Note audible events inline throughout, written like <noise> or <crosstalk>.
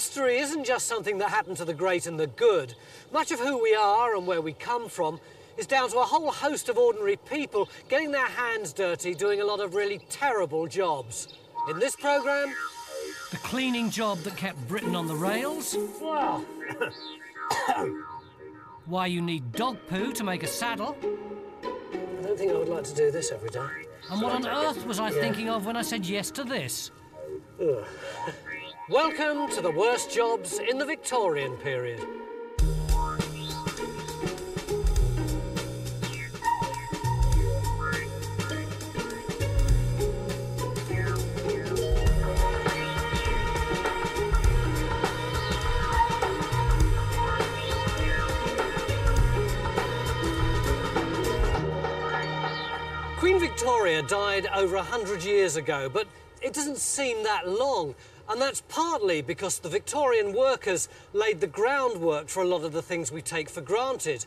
history isn't just something that happened to the great and the good. Much of who we are and where we come from is down to a whole host of ordinary people getting their hands dirty doing a lot of really terrible jobs. In this programme... The cleaning job that kept Britain on the rails. Wow. <coughs> Why you need dog poo to make a saddle. I don't think I would like to do this every day. And what on earth was I Yeah. thinking of when I said yes to this? <laughs> Welcome to the worst jobs in the Victorian period. Queen Victoria died over a hundred years ago, but it doesn't seem that long. And that's partly because the Victorian workers laid the groundwork for a lot of the things we take for granted.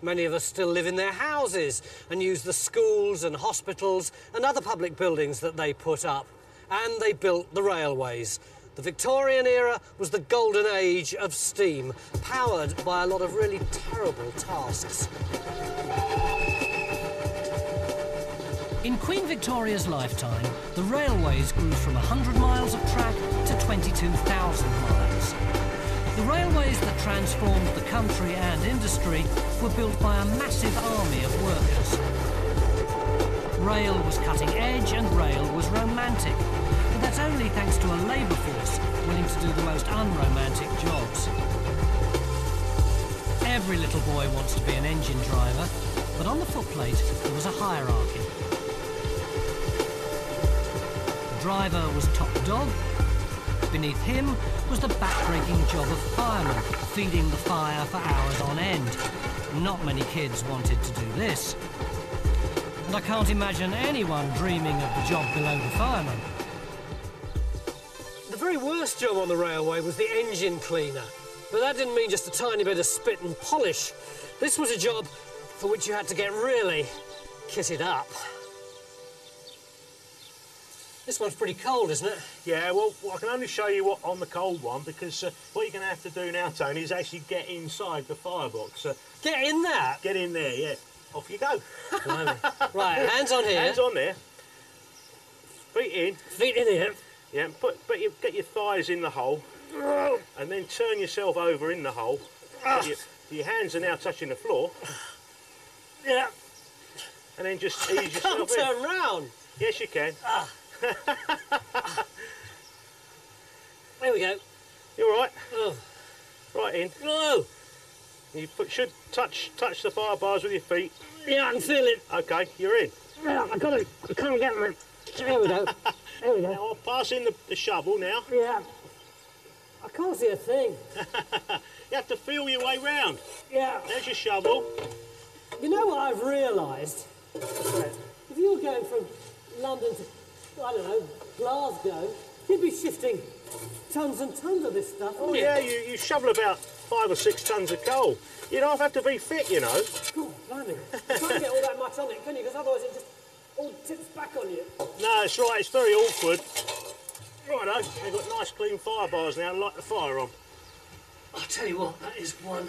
Many of us still live in their houses and use the schools and hospitals and other public buildings that they put up. And they built the railways. The Victorian era was the golden age of steam, powered by a lot of really terrible tasks. In Queen Victoria's lifetime, the railways grew from 100 miles of track to 22,000 miles. The railways that transformed the country and industry were built by a massive army of workers. Rail was cutting edge and rail was romantic, but that's only thanks to a labour force willing to do the most unromantic jobs. Every little boy wants to be an engine driver, but on the footplate there was a hierarchy. Driver was top dog. Beneath him was the backbreaking job of fireman, feeding the fire for hours on end. Not many kids wanted to do this. And I can't imagine anyone dreaming of the job below the fireman. The very worst job on the railway was the engine cleaner. But that didn't mean just a tiny bit of spit and polish. This was a job for which you had to get really kitted up. This one's pretty cold, isn't it? Yeah, well, I can only show you what on the cold one because uh, what you're going to have to do now, Tony, is actually get inside the firebox. Uh, Get in that? get in there, yeah. Off you go. Right, hands on here. Hands on there. Feet in. Feet in here. Yeah, put, but you get your thighs in the hole, and then turn yourself over in the hole. Your, your hands are now touching the floor, Yeah. and then just <laughs> ease yourself in. turn round. Yes, you can. There we go. You're right. Oh. Right in. Oh. You put, should touch touch the fire bars with your feet. Yeah, I can feel it. Okay, you're in. Yeah, I got it. I can't get it. There we go. There we go. Now I'll pass in the, the shovel now. Yeah. I can't see a thing. <laughs> You have to feel your way round. Yeah. There's your shovel. You know what I've realised? If you're going from London to, I don't know, Glasgow, you'd be shifting tons and tons of this stuff. Oh yeah, you? you, you shovel about five or six tons of coal. You don't have to be fit, you know. Oh, blimey. You can't get all that much on it, can you? Because otherwise it just all tips back on you. No, it's right, it's very awkward. Righto, eh? they've got nice clean fire bars now to light the fire on. I'll tell you what, that is one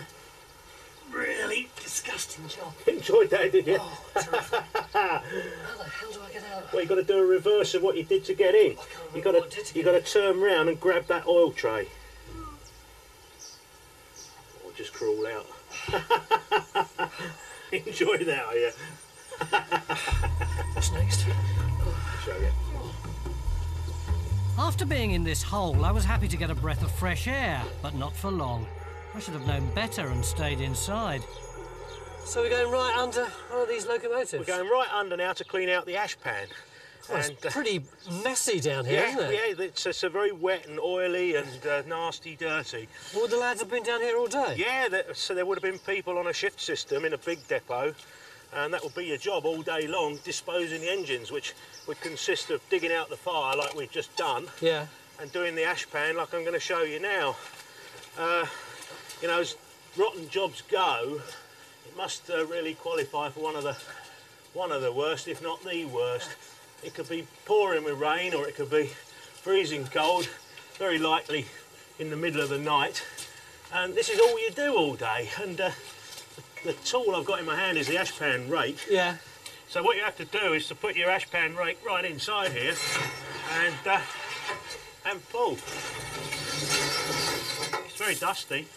really disgusting job. Enjoyed that, did you? Oh, terrific. How the hell do I get out? Well, you've got to do a reverse of what you did to get in. You've got to, to you got to turn round and grab that oil tray. Or just crawl out. <laughs> Enjoy that, are you? What's next? Show you. After being in this hole, I was happy to get a breath of fresh air, but not for long. I should have known better and stayed inside. So we're going right under one of these locomotives. We're going right under now to clean out the ash pan. Well, it's And, uh, pretty messy down here, yeah, isn't it? yeah, it's, it's a very wet and oily and uh, nasty, dirty. Well, the lads have been down here all day. Yeah, that, so there would have been people on a shift system in a big depot, and that would be your job all day long, disposing the engines, which would consist of digging out the fire like we've just done, Yeah. and doing the ash pan like I'm going to show you now. Uh, you know, as rotten jobs go, it must uh, really qualify for one of the one of the worst, if not the worst. It could be pouring with rain, or it could be freezing cold. Very likely, in the middle of the night. And this is all you do all day. And uh, the tool I've got in my hand is the ashpan rake. Yeah. So what you have to do is to put your ashpan rake right inside here and uh, and pull. It's very dusty.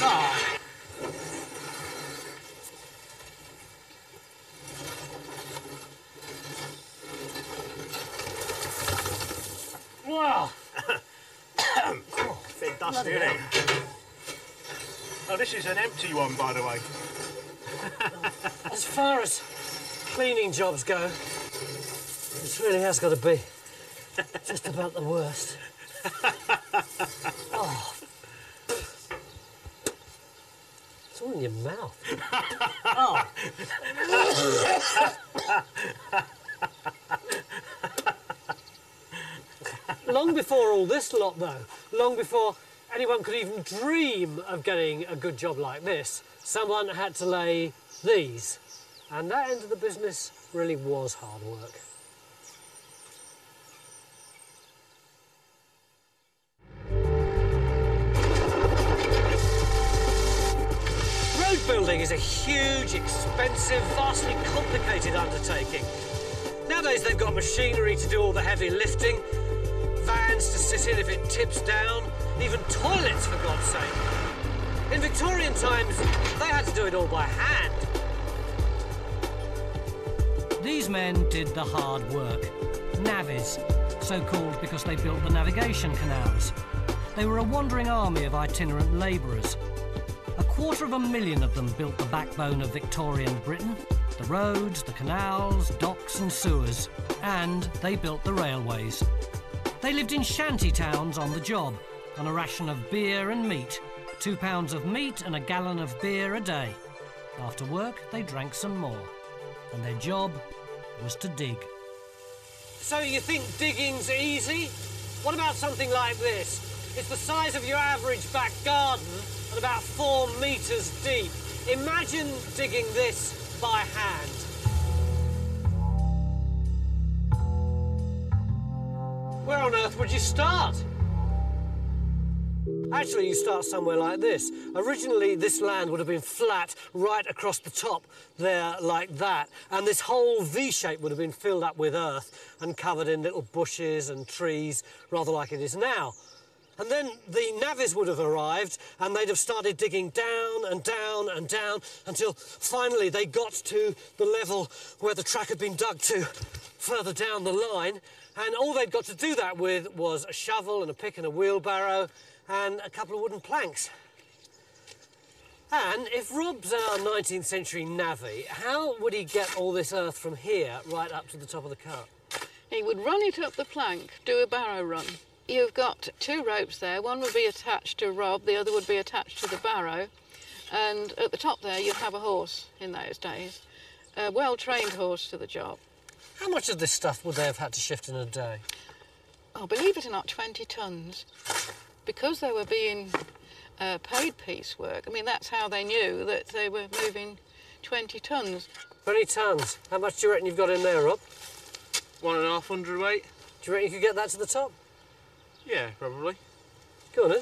Ah. Wow. bit dusty, isn't it? Oh, this is an empty one, by the way. As far as cleaning jobs go, this really has got to be just about the worst. Oh. All in your mouth. Oh. long before all this lot, though, long before anyone could even dream of getting a good job like this, someone had to lay these. And that end of the business really was hard work. Building is a huge, expensive, vastly complicated undertaking. Nowadays they've got machinery to do all the heavy lifting, vans to sit in if it tips down, even toilets for God's sake. In Victorian times, they had to do it all by hand. These men did the hard work. Navvies, so called because they built the navigation canals. They were a wandering army of itinerant labourers. Quarter of a million of them built the backbone of Victorian Britain the roads, the canals, docks, and sewers. And they built the railways. They lived in shanty towns on the job, on a ration of beer and meat, two pounds of meat and a gallon of beer a day. After work, they drank some more. And their job was to dig. So you think digging's easy? What about something like this? It's the size of your average back garden and about four metres deep. Imagine digging this by hand. Where on earth would you start? Actually, you start somewhere like this. Originally, this land would have been flat right across the top there, like that. And this whole V shape would have been filled up with earth and covered in little bushes and trees, rather like it is now. And then the navvies would have arrived and they'd have started digging down and down and down until finally they got to the level where the track had been dug to further down the line. And all they'd got to do that with was a shovel and a pick and a wheelbarrow and a couple of wooden planks. And if Rob's our 19th century navvy, how would he get all this earth from here right up to the top of the cart? He would run it up the plank, do a barrow run. You've got two ropes there. One would be attached to Rob, the other would be attached to the barrow. And at the top there, you'd have a horse in those days, a well trained horse to the job. How much of this stuff would they have had to shift in a day? Oh, believe it or not, 20 tons. Because they were being uh, paid piecework, I mean, that's how they knew that they were moving 20 tons. 20 tons. How much do you reckon you've got in there, Rob? One and a half hundred weight? Do you reckon you could get that to the top? Yeah, probably. Go on.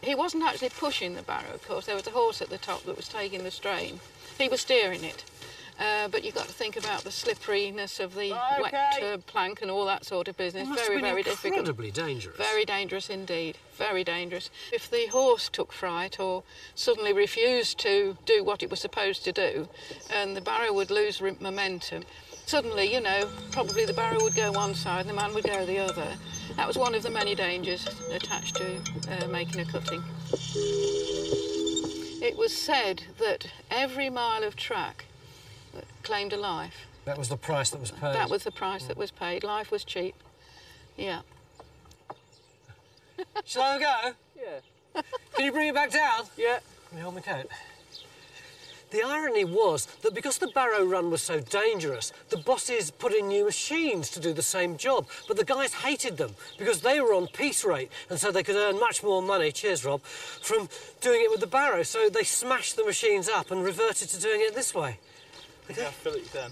He wasn't actually pushing the barrow, of course. There was a horse at the top that was taking the strain. He was steering it. Uh, but you've got to think about the slipperiness of the Okay. wet uh, plank and all that sort of business. It must very, have been very difficult. incredibly dangerous. Very dangerous indeed. Very dangerous. If the horse took fright or suddenly refused to do what it was supposed to do, and the barrow would lose momentum, suddenly, you know, probably the barrow would go one side and the man would go the other. That was one of the many dangers attached to uh, making a cutting. It was said that every mile of track claimed a life. That was the price that was paid. That was the price that was paid. Life was cheap. Yeah. Shall I go? Yeah. Can you bring it back down? Yeah. Let me hold my coat. The irony was that because the barrow run was so dangerous, the bosses put in new machines to do the same job. But the guys hated them because they were on piece rate and so they could earn much more money, cheers Rob, from doing it with the barrow. So they smashed the machines up and reverted to doing it this way. Yeah, fill it then.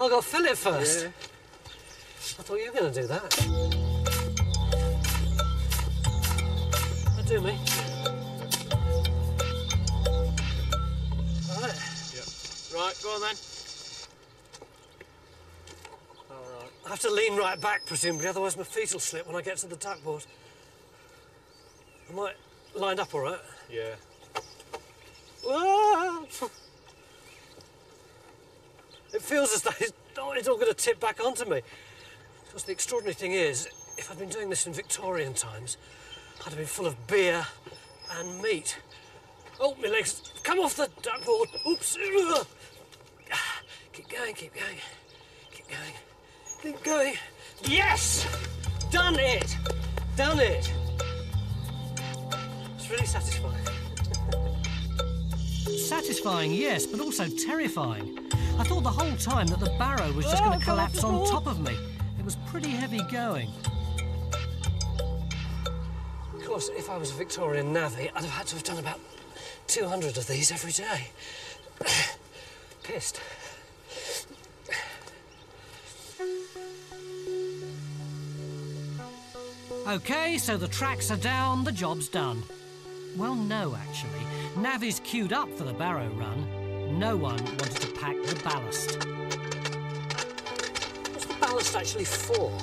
I'll go fill it first. Yeah. I thought you were going to do that. That do me. Right, go on then. All right. I have to lean right back, presumably, otherwise my feet will slip when I get to the duckboard. Am I lined up all right? Yeah. Ah! <laughs> It feels as though it's, oh, it's all going to tip back onto me. Because the extraordinary thing is, if I'd been doing this in Victorian times, I'd have been full of beer and meat. Oh, my legs come off the duckboard. Oops. Keep going, keep going, keep going, keep going. Yes! Done it! Done it! It's really satisfying. Satisfying, yes, but also terrifying. I thought the whole time that the barrow was just going to oh, collapse on top of me. It was pretty heavy going. Of course, if I was a Victorian navvy, I'd have had to have done about 200 of these every day. <clears throat> Pissed. Okay, so the tracks are down, the job's done. Well, no, actually. Navvies queued up for the barrow run. No one wanted to pack the ballast. What's the ballast actually for?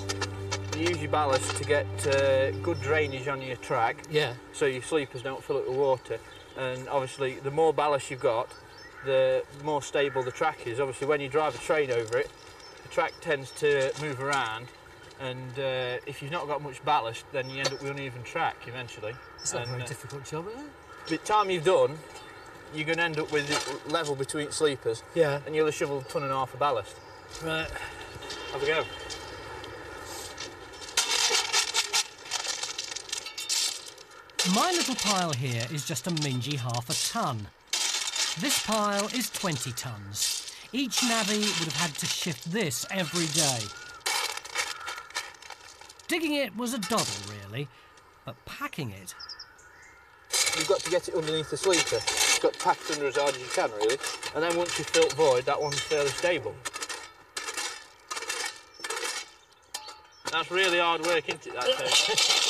You use your ballast to get uh, good drainage on your track, Yeah. so your sleepers don't fill it with water. And obviously, the more ballast you've got, the more stable the track is. Obviously, when you drive a train over it, the track tends to move around, and uh, if you've not got much ballast, then you end up with an uneven track eventually. It's not a very uh, difficult job, is it? By the time you've done, you're going to end up with it level between sleepers, Yeah. and you'll have shoveled a ton and a half of ballast. Right. Have a go. My little pile here is just a mingy half a ton. This pile is 20 tons. Each navvy would have had to shift this every day. Digging it was a doddle, really, but packing it, You've got to get it underneath the sleeper. You've got to pack it under as hard as you can, really. And then once you've filled void, that one's fairly stable. That's really hard work, isn't it, that thing? <laughs>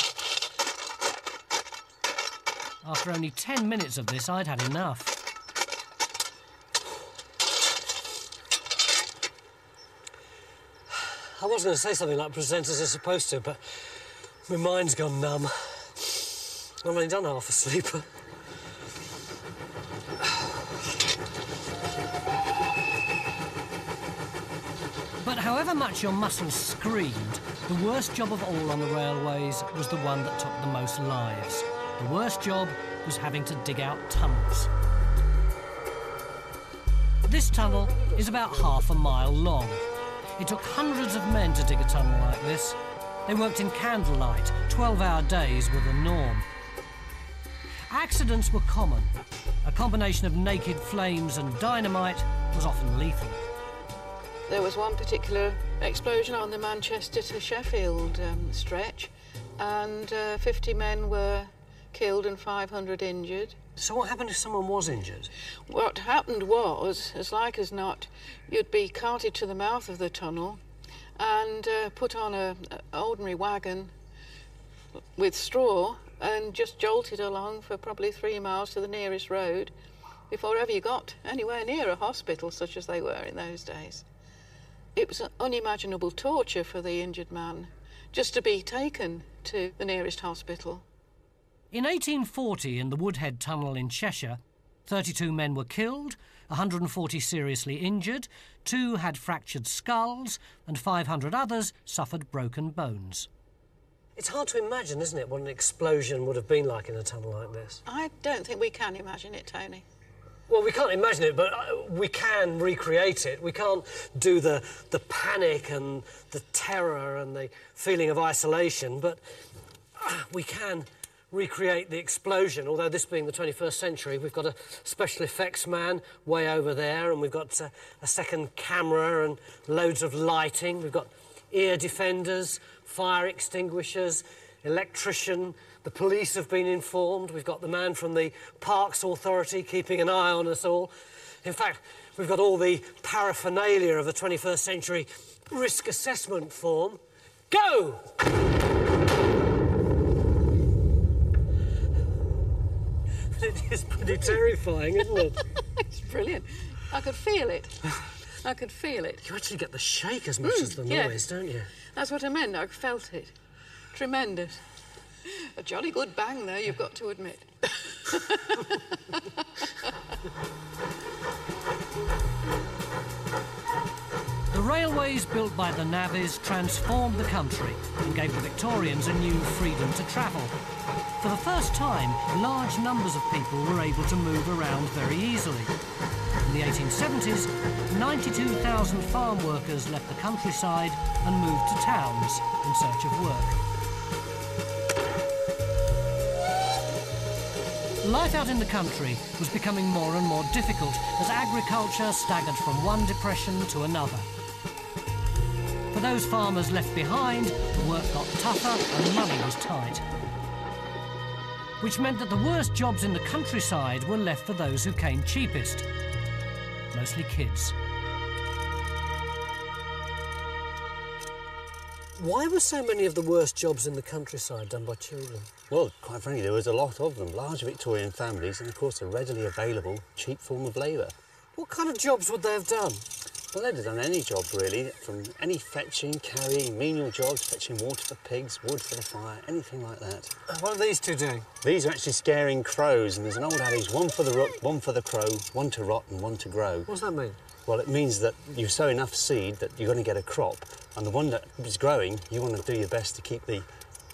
after only 10 minutes of this, I'd had enough. I was going to say something like presenters are supposed to, but my mind's gone numb. I've only done half a sleeper. But however much your muscles screamed, the worst job of all on the railways was the one that took the most lives. The worst job was having to dig out tunnels. This tunnel is about half a mile long. It took hundreds of men to dig a tunnel like this. They worked in candlelight, 12 hour days were the norm. Accidents were common. A combination of naked flames and dynamite was often lethal. There was one particular explosion on the Manchester to Sheffield um, stretch, and uh, 50 men were killed and 500 injured. So what happened if someone was injured? What happened was, as like as not, you'd be carted to the mouth of the tunnel and uh, put on a, a ordinary wagon with straw and just jolted along for probably three miles to the nearest road before ever you got anywhere near a hospital such as they were in those days. It was an unimaginable torture for the injured man just to be taken to the nearest hospital. In 1840, in the Woodhead Tunnel in Cheshire, 32 men were killed, 140 seriously injured, two had fractured skulls, and 500 others suffered broken bones. It's hard to imagine, isn't it, what an explosion would have been like in a tunnel like this? I don't think we can imagine it, Tony. Well, we can't imagine it, but uh, we can recreate it. We can't do the, the panic and the terror and the feeling of isolation, but uh, we can recreate the explosion. Although this being the 21st century, we've got a special effects man way over there, and we've got uh, a second camera and loads of lighting. We've got ear defenders, fire extinguishers, electrician. The police have been informed. We've got the man from the Parks Authority keeping an eye on us all. In fact, We've got all the paraphernalia of a 21st century risk assessment form. Go! It is pretty terrifying, isn't it? <laughs> It's brilliant. I could feel it. <sighs> I could feel it. You actually get the shake as mm, much as the yeah. noise, don't you? That's what I meant. I felt it. Tremendous. A jolly good bang there, you've got to admit. The railways built by the navvies transformed the country and gave the Victorians a new freedom to travel. For the first time, large numbers of people were able to move around very easily. In the 1870s, 92,000 farm workers left the countryside and moved to towns in search of work. Life out in the country was becoming more and more difficult as agriculture staggered from one depression to another. For those farmers left behind, the work got tougher and money was tight. Which meant that the worst jobs in the countryside were left for those who came cheapest. Mostly kids. Why were so many of the worst jobs in the countryside done by children? Well, quite frankly, there was a lot of them. Large Victorian families, and of course, a readily available, cheap form of labour. What kind of jobs would they have done? Well, they'd have done any job really, from any fetching, carrying, menial jobs, fetching water for pigs, wood for the fire, anything like that. Uh, What are these two doing? These are actually scaring crows, and there's an old adage: one for the rook, one for the crow, one to rot and one to grow. What does that mean? Well, it means that you sow enough seed that you're going to get a crop, and the one that is growing, you want to do your best to keep the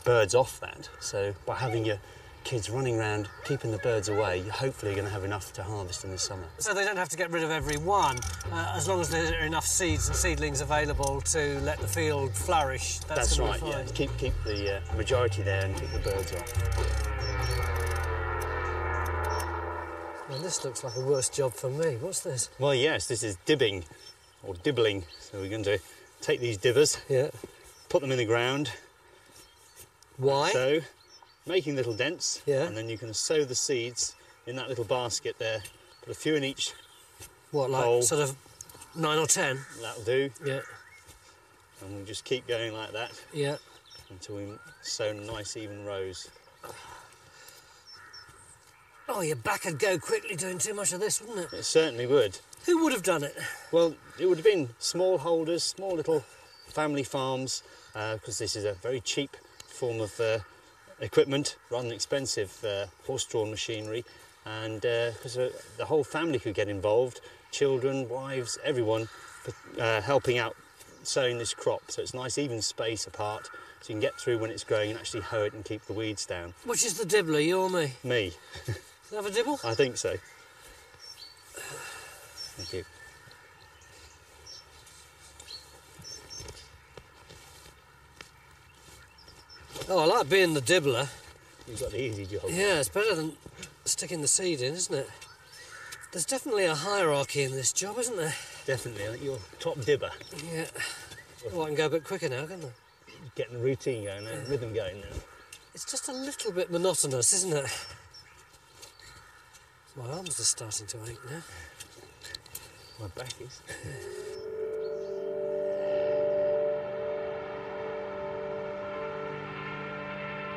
birds off that. So by having your kids running around, keeping the birds away, you're hopefully going to have enough to harvest in the summer. So they don't have to get rid of every one, uh, as long as there are enough seeds and seedlings available to let the field flourish. That's, That's right. Yeah, keep keep the uh, majority there and keep the birds off. Well, this looks like a worse job for me. What's this? Well, yes, this is dibbing or dibbling. So we're going to take these dibbers, Yeah. put them in the ground, Why? so making little dents, Yeah. and then you can sow the seeds in that little basket there. Put a few in each. what, like hole. sort of nine or ten? That'll do, Yeah. and we'll just keep going like that Yeah. until we sow nice even rows. Oh, your back would go quickly doing too much of this, wouldn't it? It certainly would. Who would have done it? Well, it would have been small holders, small little family farms, because this is a very cheap form of uh, equipment, rather than expensive uh, horse-drawn machinery, and because uh, the whole family could get involved, children, wives, everyone, uh, helping out sowing this crop. So it's nice even space apart, so you can get through when it's growing and actually hoe it and keep the weeds down. Which is the dibbler, you or me? Me, <laughs> Have a dibble? I think so. Thank you. Oh, I like being the dibbler. You've got the easy job. Yeah, it's better than sticking the seed in, isn't it? There's definitely a hierarchy in this job, isn't there? Definitely, I think you're top dibber. Yeah. Oh, I can go a bit quicker now, can't I? getting the routine going now, rhythm going now. It's just a little bit monotonous, isn't it? My arms are starting to ache now. My back is.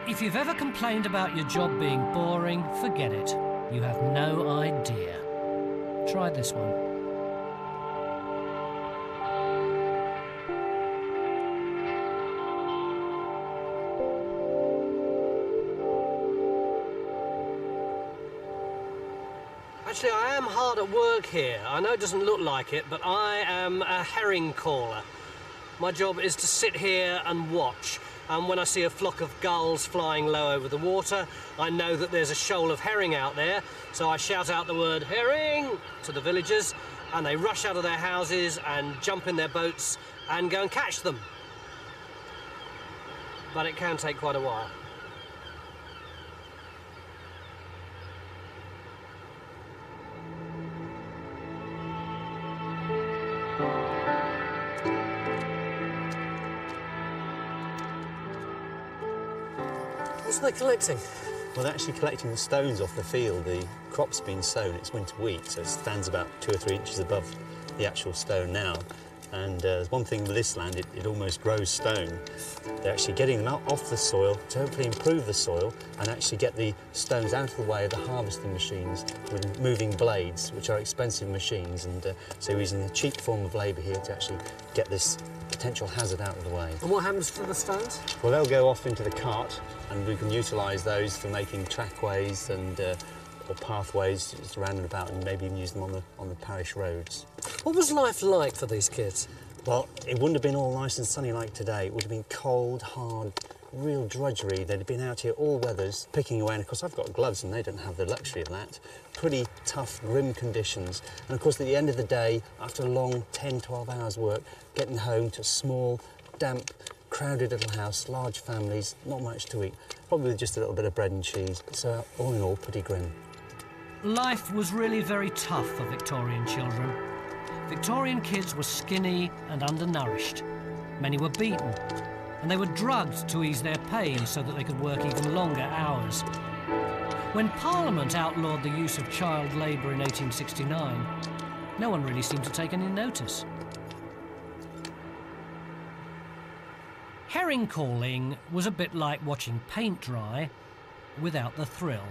If you've ever complained about your job being boring, forget it. You have no idea. Try this one. Actually, I am hard at work here. I know it doesn't look like it, but I am a herring caller. My job is to sit here and watch. And when I see a flock of gulls flying low over the water, I know that there's a shoal of herring out there. So I shout out the word herring to the villagers, and they rush out of their houses and jump in their boats and go and catch them. But it can take quite a while. What's they collecting? Well, they're actually collecting the stones off the field. The crop's been sown, it's winter wheat, so it stands about two or three inches above the actual stone now. And uh, there's one thing with this land, it, it almost grows stone. They're actually getting them out off the soil to hopefully improve the soil and actually get the stones out of the way of the harvesting machines with moving blades, which are expensive machines. And uh, so using a cheap form of labour here to actually get this potential hazard out of the way. And what happens to the stones? Well, they'll go off into the cart, and we can utilise those for making trackways and uh, or pathways just around and about, and maybe even use them on the on the parish roads. What was life like for these kids? Well, it wouldn't have been all nice and sunny like today. It would have been cold, hard, real drudgery. They'd been out here all weathers, picking away. And of course, I've got gloves, and they don't have the luxury of that. Pretty tough, grim conditions. And of course, at the end of the day, after a long 10, 12 hours work, getting home to a small, damp, crowded little house, large families, not much to eat. Probably just a little bit of bread and cheese. So, all in all, pretty grim. Life was really very tough for Victorian children. Victorian kids were skinny and undernourished. Many were beaten, and they were drugged to ease their pain so that they could work even longer hours. When Parliament outlawed the use of child labour in 1869, no one really seemed to take any notice. Herring calling was a bit like watching paint dry without the thrill.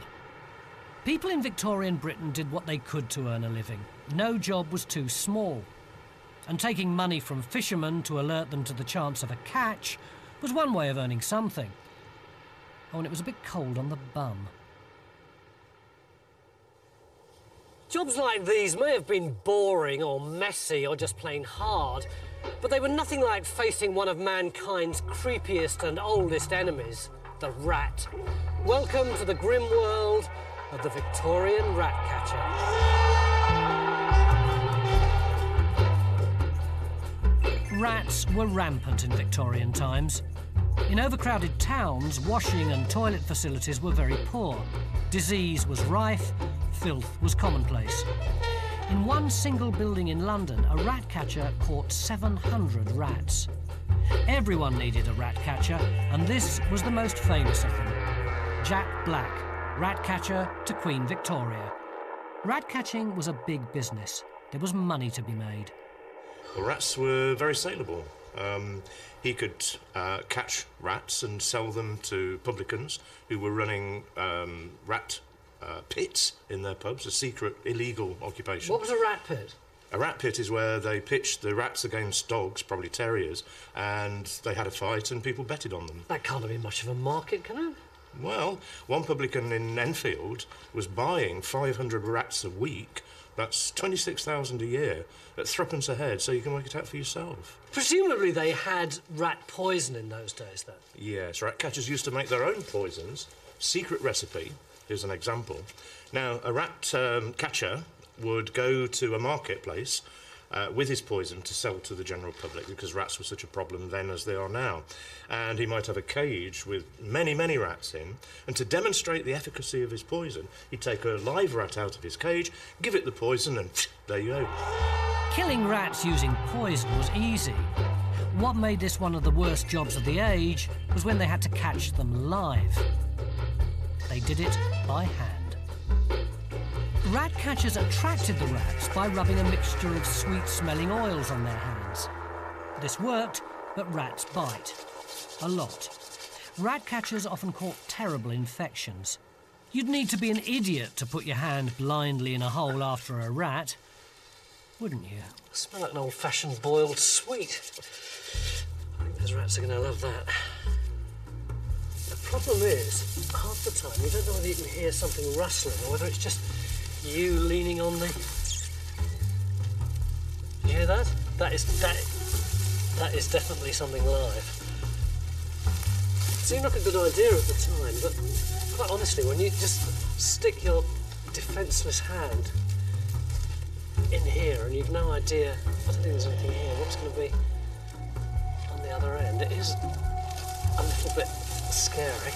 People in Victorian Britain did what they could to earn a living. No job was too small. And taking money from fishermen to alert them to the chance of a catch was one way of earning something. Oh, and it was a bit cold on the bum. Jobs like these may have been boring or messy or just plain hard, but they were nothing like facing one of mankind's creepiest and oldest enemies, the rat. Welcome to the grim world of the Victorian rat catcher. Rats were rampant in Victorian times. In overcrowded towns, washing and toilet facilities were very poor. Disease was rife, filth was commonplace. In one single building in London, a rat catcher caught 700 rats. Everyone needed a rat catcher, and this was the most famous of them Jack Black, rat catcher to Queen Victoria. Rat catching was a big business. There was money to be made. The rats were very saleable. Um, he could uh, catch rats and sell them to publicans who were running um, rat uh, pits in their pubs, a secret illegal occupation. What was a rat pit? A rat pit is where they pitched the rats against dogs, probably terriers, and they had a fight and people betted on them. That can't have been much of a market, can it? Well, one publican in Enfield was buying 500 rats a week. That's 26,000 a year at threepence a head, so you can work it out for yourself. Presumably they had rat poison in those days, then. Yes, rat catchers used to make their own poisons. Secret recipe. Here's an example. Now, a rat um, catcher would go to a marketplace uh, with his poison to sell to the general public because rats were such a problem then as they are now. And he might have a cage with many, many rats in, and to demonstrate the efficacy of his poison, he'd take a live rat out of his cage, give it the poison, and <sniffs> there you go. Killing rats using poison was easy. What made this one of the worst jobs of the age was when they had to catch them live. They did it by hand. Rat catchers attracted the rats by rubbing a mixture of sweet smelling oils on their hands. This worked, but rats bite. A lot. Rat catchers often caught terrible infections. You'd need to be an idiot to put your hand blindly in a hole after a rat, wouldn't you? Smell like an old-fashioned boiled sweet. I think those rats are going to love that. The problem is, half the time you don't know whether you can hear something rustling or whether it's just you leaning on the. You hear that? That is that. That is definitely something live. It Seemed like a good idea at the time, but quite honestly, when you just stick your defenceless hand in here and you've no idea, I don't think there's anything here, what's going to be on the other end, it is a little bit scary.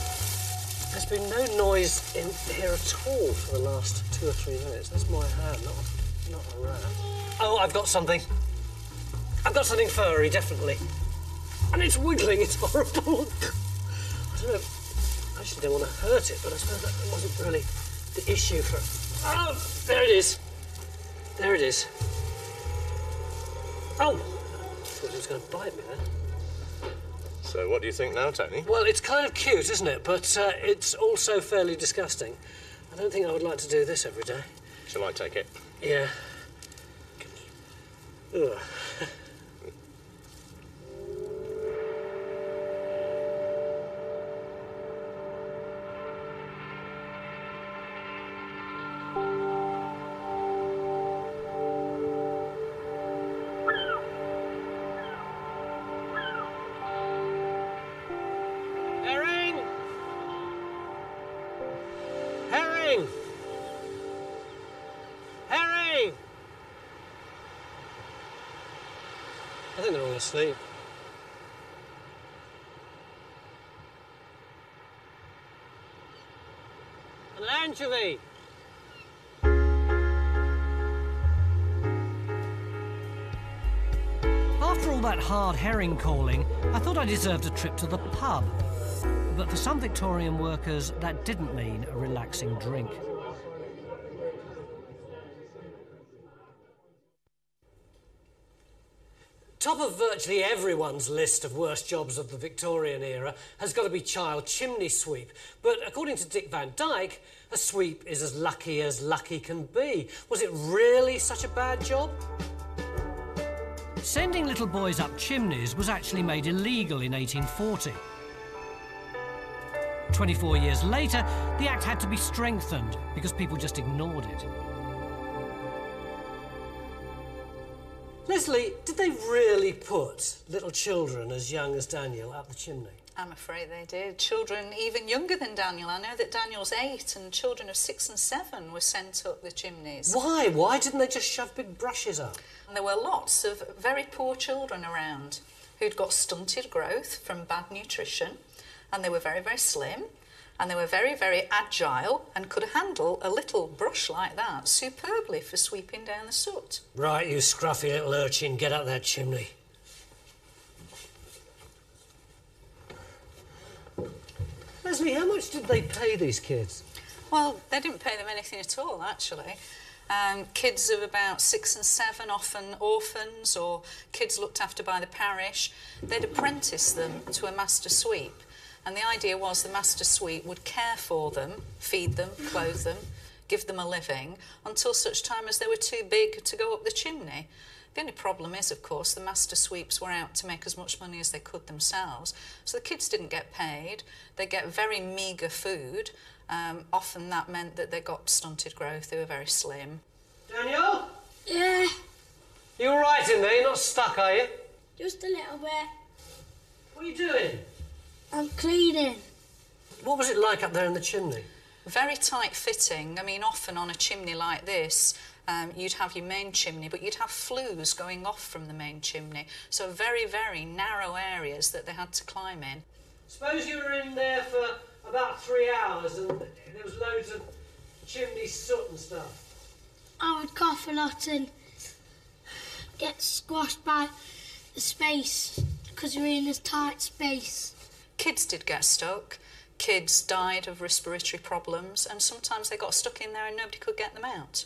There's been no noise in here at all for the last two or three minutes. That's my hand, not, not a rat. Oh, I've got something. I've got something furry, definitely. And it's wiggling, it's <laughs> horrible. I don't know. I actually don't want to hurt it, but I suppose that wasn't really the issue for. Oh, there it is. There it is. Oh, I thought it was going to bite me then. So, what do you think now, Tony? Well, it's kind of cute, isn't it? But uh, it's also fairly disgusting. I don't think I would like to do this every day. Shall I take it? Yeah. Ugh. Asleep. An anchovy! After all that hard herring calling, I thought I deserved a trip to the pub. But for some Victorian workers, that didn't mean a relaxing drink. Top of virtually everyone's list of worst jobs of the Victorian era has got to be child chimney sweep. But according to Dick Van Dyke, a sweep is as lucky as lucky can be. Was it really such a bad job? Sending little boys up chimneys was actually made illegal in 1840. 24 years later, the Act had to be strengthened because people just ignored it. Leslie, did they really put little children as young as Daniel up the chimney? I'm afraid they did. Children even younger than Daniel. I know that Daniel's eight, and children of six and seven were sent up the chimneys. Why? Why didn't they just shove big brushes up? And there were lots of very poor children around who'd got stunted growth from bad nutrition, and they were very, very slim, and they were very, very agile and could handle a little brush like that superbly for sweeping down the soot. Right, you scruffy little urchin, get up that chimney. Leslie, how much did they pay these kids? Well, they didn't pay them anything at all, actually. Um, kids of about six and seven, often orphans or kids looked after by the parish, they'd apprentice them to a master sweep. And the idea was the master sweep would care for them, feed them, clothe them, give them a living, until such time as they were too big to go up the chimney. The only problem is, of course, the master sweeps were out to make as much money as they could themselves. So the kids didn't get paid. They get very meagre food. Um, often that meant that they got stunted growth. They were very slim. Daniel? Yeah, You all right in there? You're not stuck, are you? just a little bit. What are you doing? I'm cleaning. What was it like up there in the chimney? Very tight fitting. I mean, often on a chimney like this, um, you'd have your main chimney, but you'd have flues going off from the main chimney. So very, very narrow areas that they had to climb in. Suppose you were in there for about three hours and there was loads of chimney soot and stuff. I would cough a lot and get squashed by the space because we're in this tight space. Kids did get stuck. Kids died of respiratory problems, and sometimes they got stuck in there and nobody could get them out.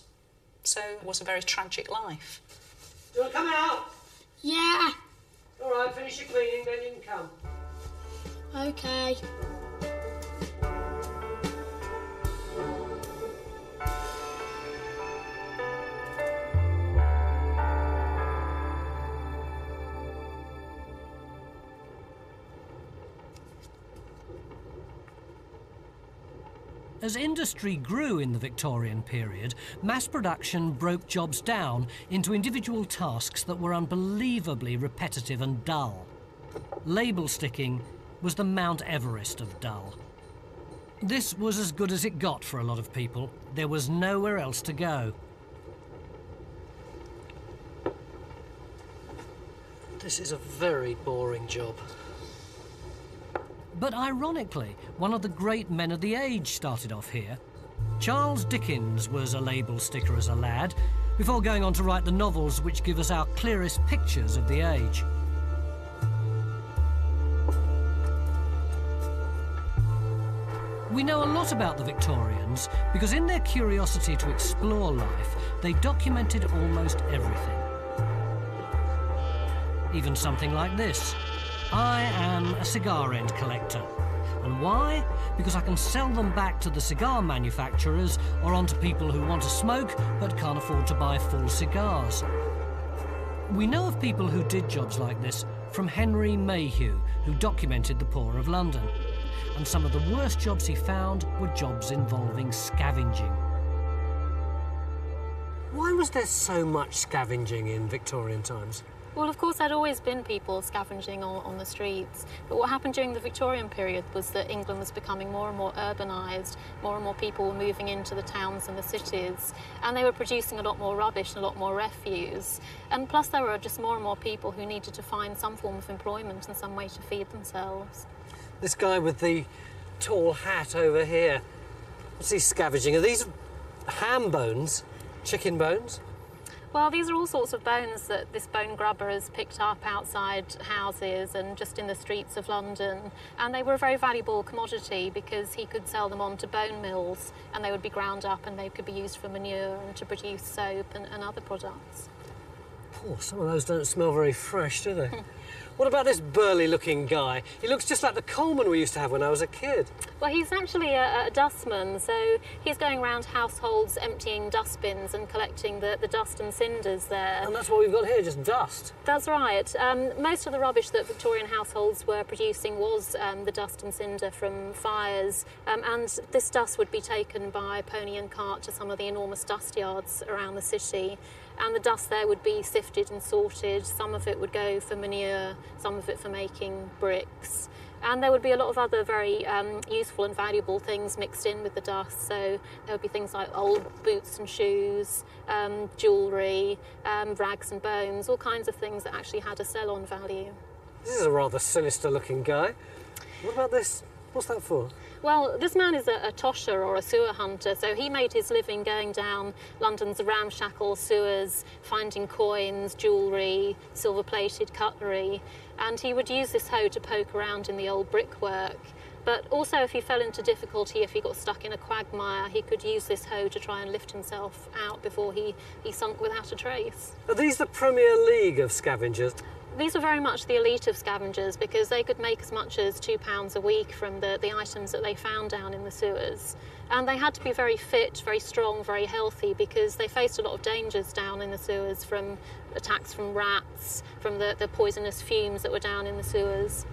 So it was a very tragic life. Do you want to come out? Yeah, All right, finish your cleaning, then you can come. okay. As industry grew in the Victorian period, mass production broke jobs down into individual tasks that were unbelievably repetitive and dull. Label sticking was the Mount Everest of dull. This was as good as it got for a lot of people. There was nowhere else to go. This is a very boring job. But ironically, one of the great men of the age started off here. Charles Dickens was a label sticker as a lad, before going on to write the novels which give us our clearest pictures of the age. We know a lot about the Victorians because, in their curiosity to explore life, they documented almost everything. Even something like this I am a cigar end collector. And why? Because I can sell them back to the cigar manufacturers or onto people who want to smoke but can't afford to buy full cigars. We know of people who did jobs like this from Henry Mayhew, who documented the poor of London. And some of the worst jobs he found were jobs involving scavenging. Why was there so much scavenging in Victorian times? Well, of course, there'd always been people scavenging on, on, the streets. But what happened during the Victorian period was that England was becoming more and more urbanised. More and more people were moving into the towns and the cities. And they were producing a lot more rubbish and a lot more refuse. And plus, there were just more and more people who needed to find some form of employment and some way to feed themselves. This guy with the tall hat over here, what's he scavenging? Are these ham bones? Chicken bones? Well, these are all sorts of bones that this bone grubber has picked up outside houses and just in the streets of London. And they were a very valuable commodity because he could sell them on to bone mills and they would be ground up and they could be used for manure and to produce soap and, and other products. Oh, some of those don't smell very fresh, do they? <laughs> What about this burly looking guy? He looks just like the coalman we used to have when I was a kid. Well, he's actually a, a dustman, so he's going around households emptying dustbins and collecting the, the dust and cinders there. And that's what we've got here, just dust. That's right. Um, most of the rubbish that Victorian households were producing was um, the dust and cinder from fires, um, and this dust would be taken by pony and cart to some of the enormous dust yards around the city and the dust there would be sifted and sorted. Some of it would go for manure, some of it for making bricks. And there would be a lot of other very um, useful and valuable things mixed in with the dust. So there would be things like old boots and shoes, um, jewellery, um, rags and bones, all kinds of things that actually had a sell on value. This is a rather sinister looking guy. What about this? What's that for? Well, this man is a, a, tosher or a sewer hunter, so he made his living going down London's ramshackle sewers, finding coins, jewellery, silver plated cutlery, and he would use this hoe to poke around in the old brickwork. But also, if he fell into difficulty, if he got stuck in a quagmire, he could use this hoe to try and lift himself out before he, he sunk without a trace. Are these the Premier League of scavengers? These were very much the elite of scavengers because they could make as much as £2 a week from the, the items that they found down in the sewers. And they had to be very fit, very strong, very healthy because they faced a lot of dangers down in the sewers from attacks from rats, from the, the poisonous fumes that were down in the sewers.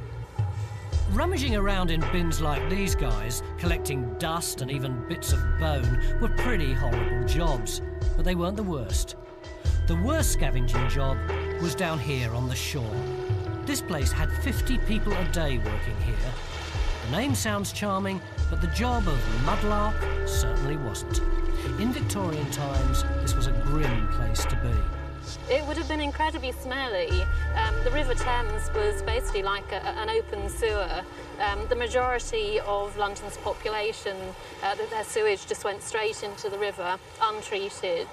Rummaging around in bins like these guys, collecting dust and even bits of bone, were pretty horrible jobs, but they weren't the worst. The worst scavenging job was down here on the shore. This place had 50 people a day working here. The name sounds charming, but the job of mudlark certainly wasn't. In Victorian times, this was a grim place to be. It would have been incredibly smelly. Um, the River Thames was basically like a, an open sewer. Um, the majority of London's population, uh, their sewage just went straight into the river, untreated.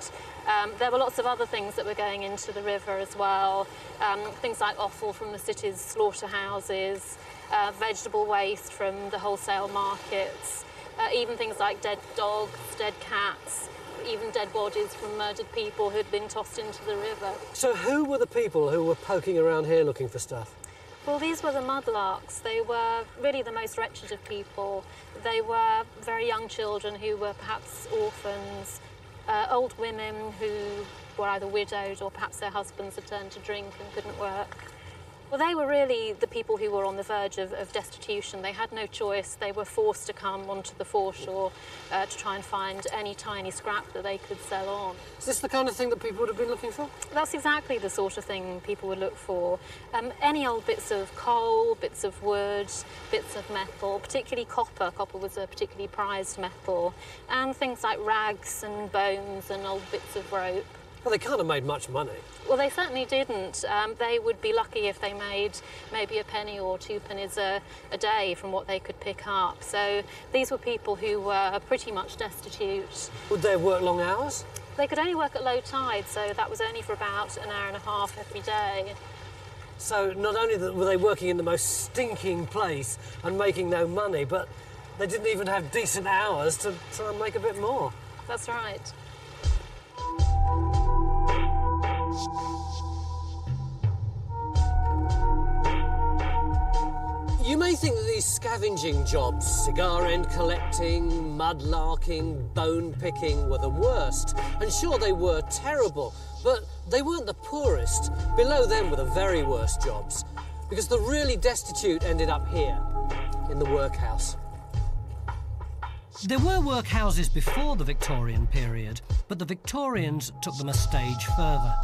Um, there were lots of other things that were going into the river as well, um, things like offal from the city's slaughterhouses, uh, vegetable waste from the wholesale markets, uh, even things like dead dogs, dead cats, even dead bodies from murdered people who'd been tossed into the river. So who were the people who were poking around here looking for stuff? Well, these were the mudlarks. They were really the most wretched of people. They were very young children who were perhaps orphans, uh, old women who were either widowed or perhaps their husbands had turned to drink and couldn't work. Well, they were really the people who were on the verge of, of destitution. They had no choice. They were forced to come onto the foreshore uh, to try and find any tiny scrap that they could sell on. Is this the kind of thing that people would have been looking for? That's exactly the sort of thing people would look for. Um, any old bits of coal, bits of wood, bits of metal, particularly copper. Copper was a particularly prized metal. And things like rags and bones and old bits of rope. Well, they can't have made much money. Well, they certainly didn't. Um, they would be lucky if they made maybe a penny or two pennies a, a day from what they could pick up. So these were people who were pretty much destitute. Would they work long hours? They could only work at low tide, so that was only for about an hour and a half every day. So not only were they working in the most stinking place and making no money, but they didn't even have decent hours to try and make a bit more. That's right. You may think that these scavenging jobs, cigar end collecting, mudlarking, bone picking, were the worst. And sure, they were terrible, but they weren't the poorest. Below them were the very worst jobs. Because the really destitute ended up here, in the workhouse. There were workhouses before the Victorian period, but the Victorians took them a stage further.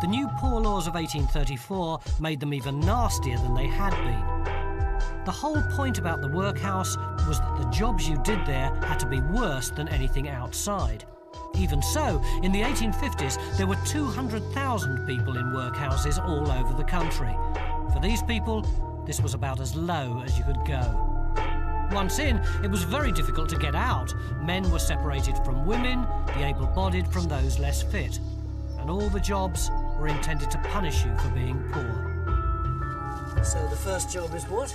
The new Poor Laws of 1834 made them even nastier than they had been. The whole point about the workhouse was that the jobs you did there had to be worse than anything outside. Even so, in the 1850s, there were 200,000 people in workhouses all over the country. For these people, this was about as low as you could go. Once in, it was very difficult to get out. Men were separated from women, the able bodied from those less fit. And all the jobs were intended to punish you for being poor. So the first job is what?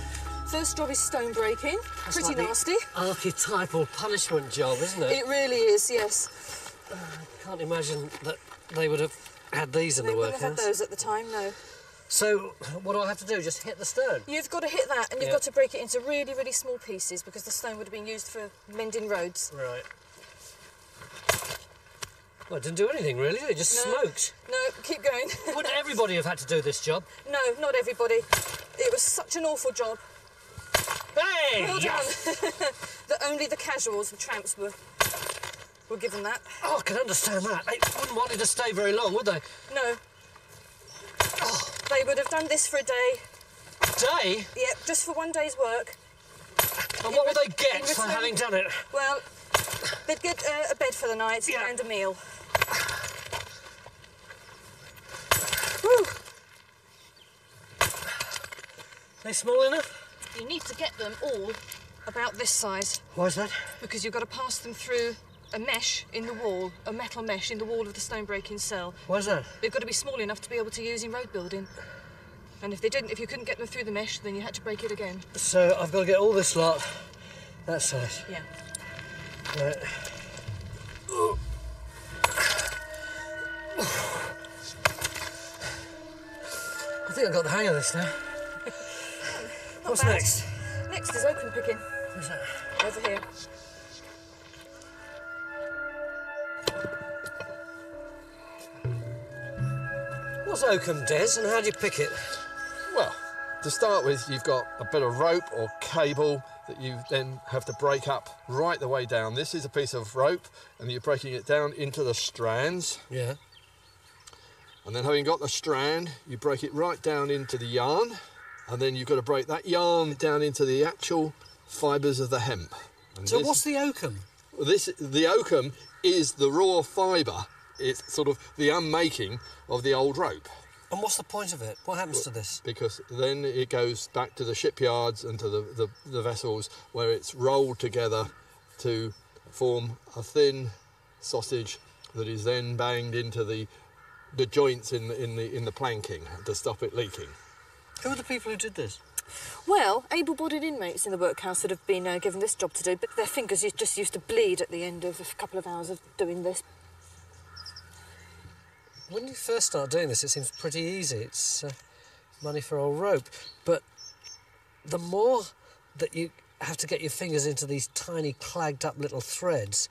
First job is stone breaking. That's Pretty like the nasty. Archetypal punishment job, isn't it? It really is, yes. Uh, i Can't imagine that they would have had these in They the wouldn't have had those at the time, no. So, what do I have to do? Just hit the stone? You've got to hit that and you've Yeah. got to break it into really, really small pieces because the stone would have been used for mending roads. Right. Well, it didn't do anything really, did it? Just No. smoked. No, keep going. <laughs> Wouldn't everybody have had to do this job? no, not everybody. It was such an awful job. Hey! Well done. <laughs> that only the casuals and tramps were were given that. Oh, I can understand that. They wouldn't want it to stay very long, would they? No. Oh. They would have done this for a day. A Day? Yep, just for one day's work. And what would they get for having done it? Well, they'd get uh, a bed for the night Yeah. and a meal. Whew. They small enough? You need to get them all about this size Why is that? because you've got to pass them through a mesh in the wall, a metal mesh in the wall of the stone breaking cell. Why is that? They've got to be small enough to be able to use in road building. And if they didn't, if you couldn't get them through the mesh, then you had to break it again. So, I've got to get all this lot that size. Yeah. Right. I think I've got the hang of this now. <laughs> What's bad. next? Next is oakum picking. What's that? Over here. What's oakum, Des, and how do you pick it? Well, to start with, you've got a bit of rope or cable that you then have to break up right the way down. This is a piece of rope, and you're breaking it down into the strands. Yeah. And then, having got the strand, you break it right down into the yarn, and then you've got to break that yarn down into the actual fibres of the hemp. And So, this- what's the oakum? this the oakum is the raw fibre. It's sort of the unmaking of the old rope. And what's the point of it? What happens to this? because then it goes back to the shipyards and to the, the, the vessels where it's rolled together to form a thin sausage that is then banged into the the joints in the, in the in the planking to stop it leaking. Who are the people who did this? Well, able-bodied inmates in the workhouse that have been uh, given this job to do, but their fingers just used to bleed at the end of a couple of hours of doing this. When you first start doing this, it seems pretty easy. It's uh, money for old rope. But the more that you have to get your fingers into these tiny, clagged up little threads,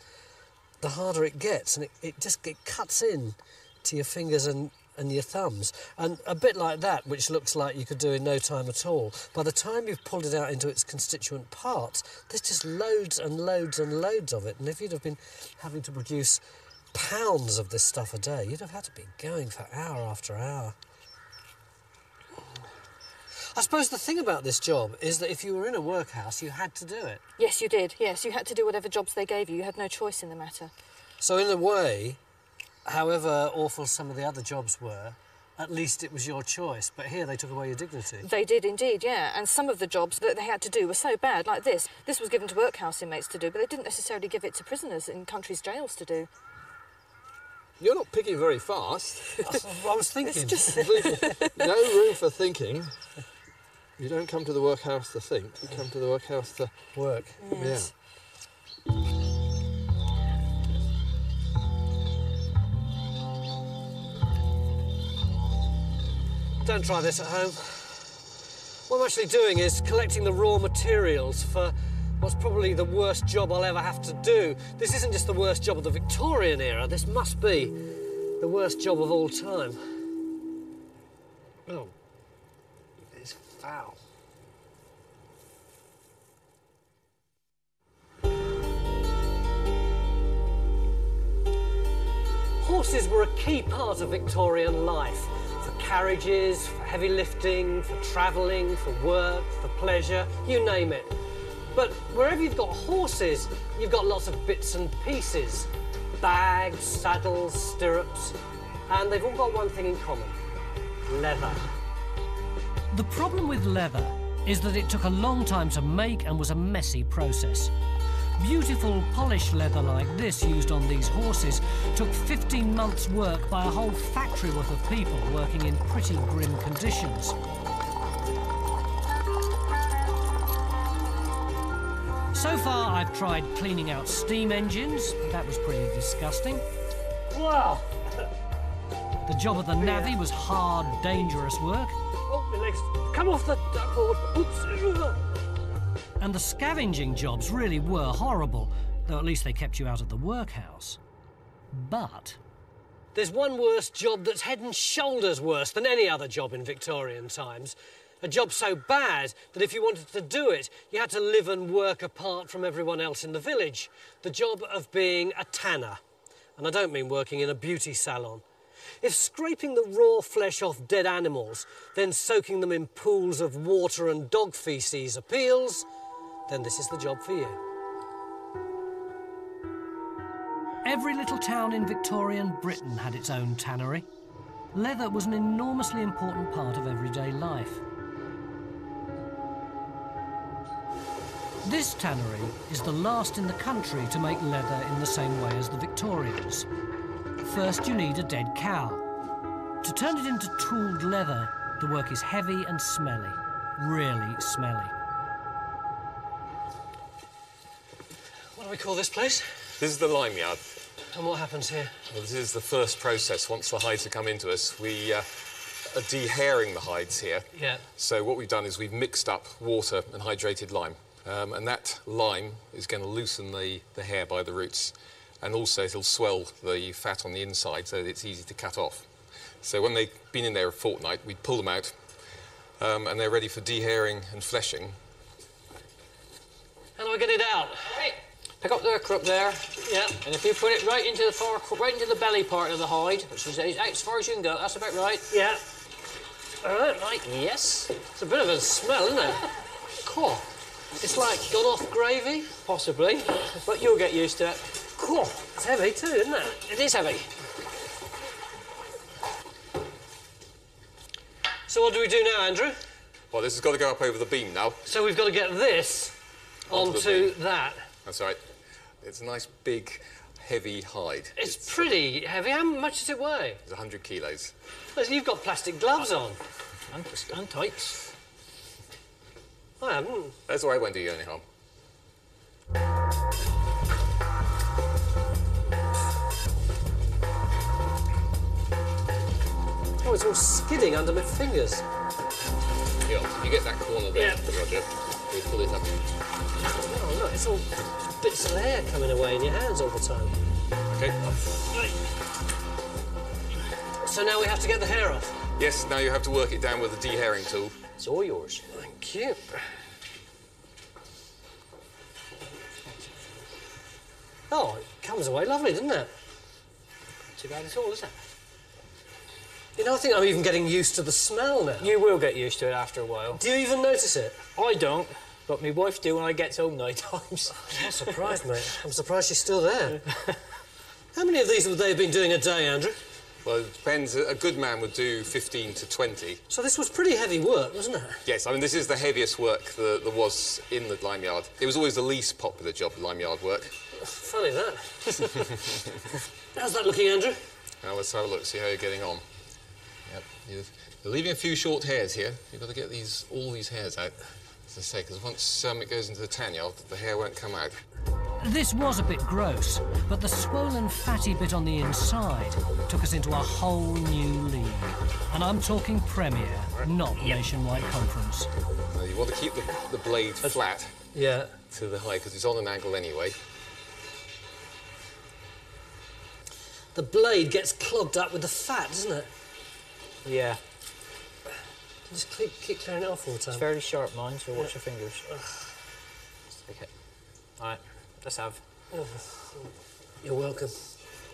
the harder it gets. And it, it just it cuts in to your fingers and, and your thumbs. And a bit like that, which looks like you could do in no time at all, by the time you've pulled it out into its constituent parts, there's just loads and loads and loads of it. And if you'd have been having to produce pounds of this stuff a day, you'd have had to be going for hour after hour. I suppose the thing about this job is that if you were in a workhouse, you had to do it. Yes, you did. Yes, you had to do whatever jobs they gave you. You had no choice in the matter. So, in a way, however awful some of the other jobs were, at least it was your choice. But here they took away your dignity. They did indeed, yeah. And some of the jobs that they had to do were so bad, like this. This was given to workhouse inmates to do, but they didn't necessarily give it to prisoners in countries' jails to do. You're not picking very fast. I was <laughs> thinking. It's just no room for thinking. You don't come to the workhouse to think. You come to the workhouse to work. Yeah. Don't try this at home. What I'm actually doing is collecting the raw materials for what's probably the worst job I'll ever have to do. This isn't just the worst job of the Victorian era, this must be the worst job of all time. Oh, it's foul. Horses were a key part of Victorian life for carriages, for heavy lifting, for travelling, for work, for pleasure, you name it. But wherever you've got horses, you've got lots of bits and pieces bags, saddles, stirrups, and they've all got one thing in common leather. The problem with leather is that it took a long time to make and was a messy process. Beautiful polished leather like this used on these horses took 15 months' work by a whole factory worth of people working in pretty grim conditions. So far, I've tried cleaning out steam engines. That was pretty disgusting. Wow! The job of the navvy was hard, dangerous work. Oh, my legs. Come off the duckboard. Oh, oops. And the scavenging jobs really were horrible, though at least they kept you out of the workhouse. But There's one worse job that's head and shoulders worse than any other job in Victorian times. A job so bad that if you wanted to do it, you had to live and work apart from everyone else in the village. The job of being a tanner. And I don't mean working in a beauty salon. If scraping the raw flesh off dead animals, then soaking them in pools of water and dog feces appeals, then this is the job for you. every little town in Victorian Britain had its own tannery. Leather was an enormously important part of everyday life. This tannery is the last in the country to make leather in the same way as the Victorians. First, you need a dead cow. To turn it into tooled leather, the work is heavy and smelly. Really smelly. What do we call this place? This is the lime yard. And what happens here? Well, this is the first process. Once the hides have come into us, we uh, are dehairing the hides here. Yeah. So what we've done is we've mixed up water and hydrated lime. Um, and that lime is going to loosen the, the hair by the roots. And also it'll swell the fat on the inside so that it's easy to cut off. So when they've been in there a fortnight, we pull them out um, and they're ready for dehairing and fleshing. How do I get it out? Pick up the crook there. Yeah. And if you put it right into the far, right into the belly part of the hide, which is as far as you can go, that's about right. Yeah. All right. Right. Yes. It's a bit of a smell, isn't it? <laughs> Cool. It's like gone off gravy. Possibly, but you'll get used to it. Cool. It's heavy too, isn't it? It is heavy. So what do we do now, Andrew? Well, this has got to go up over the beam now. So we've got to get this Onto the onto beam. that. That's right. It's a nice big, heavy hide. It's pretty heavy. How much does it weigh? It's 100 kilos. Listen, you've got plastic gloves on. And, and tights. I haven't. That's why I went to you home. Oh, it's all skidding under my fingers. You get that corner there, Yeah. Roger. We pull it up. Oh, look, it's all bits of hair coming away in your hands all the time. Okay. So now we have to get the hair off. Yes, now you have to work it down with a dehairing tool. It's all yours. Thank you. Oh, it comes away lovely, doesn't it? Not too bad at all, is it? You know, I think I'm even getting used to the smell now. You will get used to it after a while. Do you even notice it? I don't, but my wife do when I get home night <laughs> times. Oh, I'm surprised, mate. I'm surprised she's still there. How many of these would they have been doing a day, Andrew? Well, it depends. A good man would do 15 to 20. So this was pretty heavy work, wasn't it? Yes, I mean, this is the heaviest work that there was in the lime yard. It was always the least popular job, lime yard work. Funny that. <laughs> How's that looking, Andrew? Now let's have a look, see how you're getting on. Yep, you're leaving a few short hairs here. You've got to get these all these hairs out, as I say, because once um, it goes into the tan yard, the hair won't come out. This was a bit gross, but the swollen fatty bit on the inside took us into a whole new league. And I'm talking Premier, not Nationwide Conference. Now, you want to keep the, the blade flat Yeah. to the hide because it's on an angle anyway. The blade gets clogged up with the fat, doesn't it? Yeah. Just keep, keep clearing it off all the time. It's very sharp, mine, so watch your fingers. Okay. Alright, let's have. You're welcome.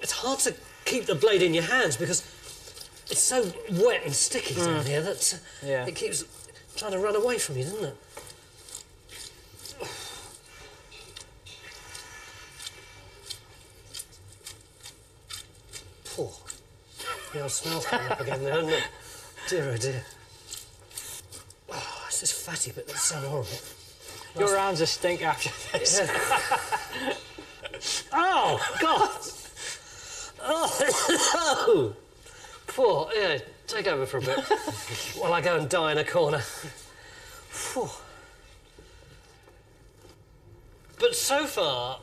It's hard to keep the blade in your hands because it's so wet and sticky down Mm. here that uh, Yeah. it keeps trying to run away from you, doesn't it? Poor. The old smell's coming up again there, isn't it? <laughs> Dear, oh dear. Oh, it's this fatty but that's so horrible. Your hands are stink after this. <laughs> Oh, God! Oh, poor. Yeah, take over for a bit <laughs> while I go and die in a corner. Phew. But so far,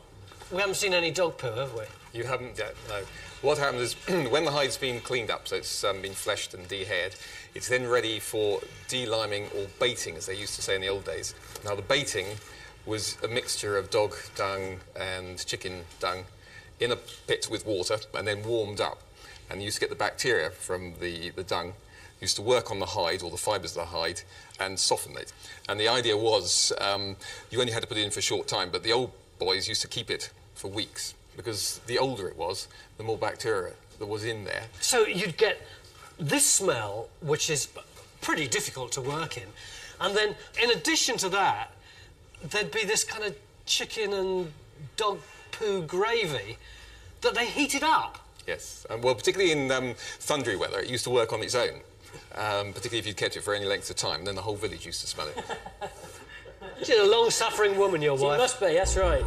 we haven't seen any dog poo, have we? You haven't yet, no. What happens is <clears throat> when the hide's been cleaned up, so it's um, been fleshed and dehaired, it's then ready for deliming or baiting, as they used to say in the old days. Now, the baiting was a mixture of dog dung and chicken dung in a pit with water and then warmed up. And you used to get the bacteria from the, the dung, used to work on the hide or the fibres of the hide and soften it. And the idea was um, you only had to put it in for a short time, but the old boys used to keep it for weeks because the older it was, the more bacteria that was in there. So you'd get this smell, which is pretty difficult to work in, and then in addition to that, there'd be this kind of chicken and dog poo gravy that they heated up. Yes, um, well, particularly in um, thundery weather, it used to work on its own. Um, particularly if you'd kept it for any length of time, then the whole village used to smell it. <laughs> She's a long-suffering woman, your She wife. must be, that's right.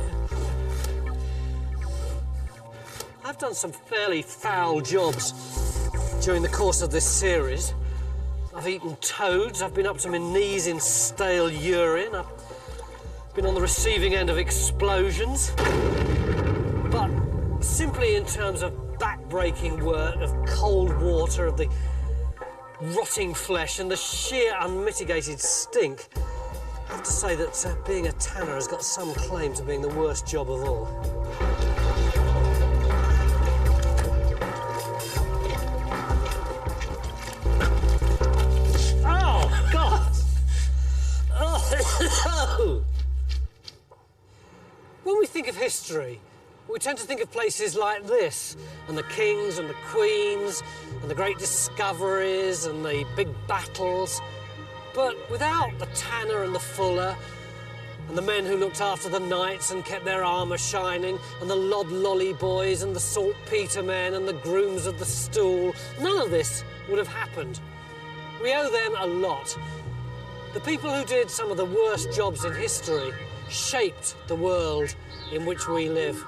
I've done some fairly foul jobs during the course of this series. I've eaten toads, I've been up to my knees in stale urine, I've been on the receiving end of explosions. But simply in terms of back-breaking work, of cold water, of the rotting flesh and the sheer unmitigated stink, I have to say that uh, being a tanner has got some claim to being the worst job of all. Think of history, we tend to think of places like this, and the kings and the queens, and the great discoveries and the big battles. But without the tanner and the fuller, and the men who looked after the knights and kept their armour shining, and the loblolly boys and the saltpetre men and the grooms of the stool, none of this would have happened. We owe them a lot. The people who did some of the worst jobs in history shaped the world in which we live.